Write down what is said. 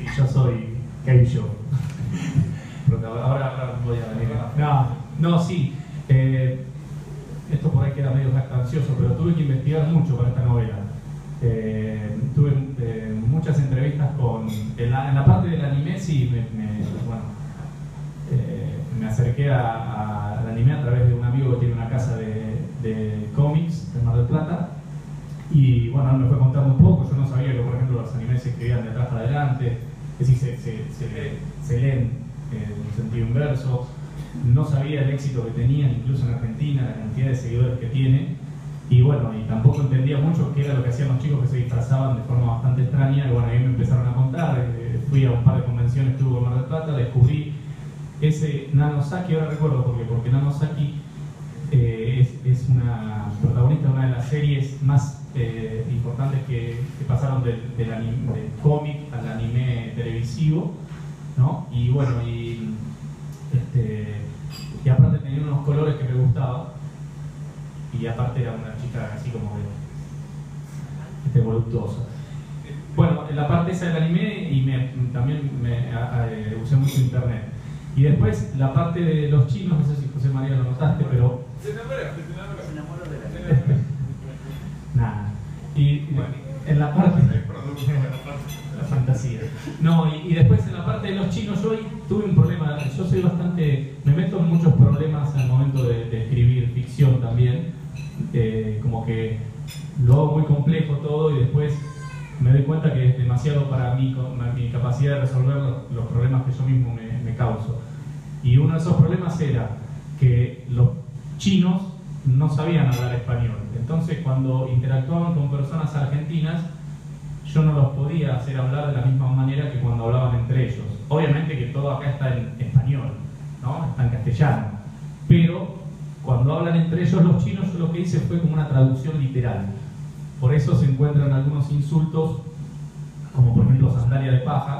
Sí, yo soy Show. ahora, ahora voy a venir. No, no, sí. Eh, esto por ahí queda medio ansioso, pero tuve que investigar mucho para esta novela. Eh, tuve eh, muchas entrevistas con. En la, parte del anime, sí, me, bueno, me acerqué al anime a través de un amigo que tiene una casa de, de cómics en Mar del Plata y bueno, me fue contando un poco, yo no sabía que por ejemplo los animes se escribían de atrás para adelante, es decir, se, leen en sentido inverso, no sabía el éxito que tenían incluso en Argentina, la cantidad de seguidores que tiene, y bueno, y tampoco entendía mucho qué era lo que hacían los chicos que se disfrazaban de forma bastante extraña, y bueno, ahí me empezaron a contar, eh, fui a un par de convenciones, estuve en Mar del Plata, descubrí ese Nanosaki, ahora recuerdo porque, porque Nanosaki una protagonista de una de las series más eh, importantes que, pasaron del, cómic al anime televisivo, ¿no? Y bueno, y, este, aparte tenía unos colores que me gustaban, y aparte era una chica así como de, este, voluptuosa. Bueno, en la parte esa del anime y también me, usé mucho internet. Y después la parte de los chinos, no sé si José María lo notaste, pero... Se enamora, se enamora de la Nada. Y en la parte... La fantasía. No, y, después en la parte de los chinos yo tuve un problema, yo soy bastante... Me meto en muchos problemas al momento de, escribir ficción también. Eh, como que lo hago muy complejo todo y después me doy cuenta que es demasiado para mí, mi capacidad de resolver los, problemas que yo mismo me, causo. Y uno de esos problemas era que los chinos no sabían hablar español. Entonces cuando interactuaban con personas argentinas, yo no los podía hacer hablar de la misma manera que cuando hablaban entre ellos. Obviamente que todo acá está en español, ¿no? está en castellano. Pero cuando hablan entre ellos los chinos, yo lo que hice fue como una traducción literal. Por eso se encuentran algunos insultos, como por ejemplo sandalia de paja,